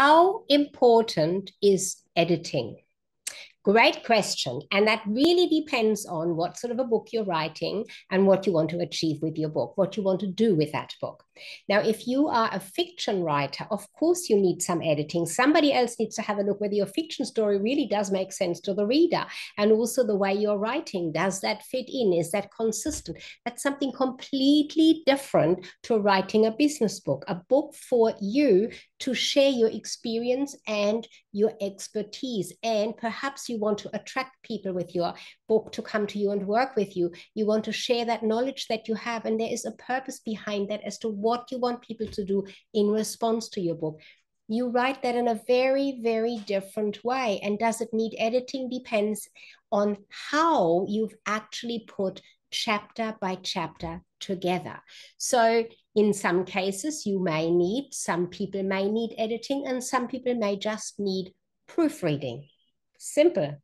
How important is editing? Great question. And that really depends on what sort of a book you're writing and what you want to achieve with your book, what you want to do with that book. Now, if you are a fiction writer, of course you need some editing. Somebody else needs to have a look whether your fiction story really does make sense to the reader. And also the way you're writing, does that fit in? Is that consistent? That's something completely different to writing a business book, a book for you to share your experience and your expertise. And perhaps you want to attract people with your book to come to you and work with you. You want to share that knowledge that you have. And there is a purpose behind that as to what you want people to do in response to your book. You write that in a very, very different way. And does it need editing? Depends on how you've actually put chapter by chapter together. So in some cases, you may need, some people may need editing, and some people may just need proofreading. Simple.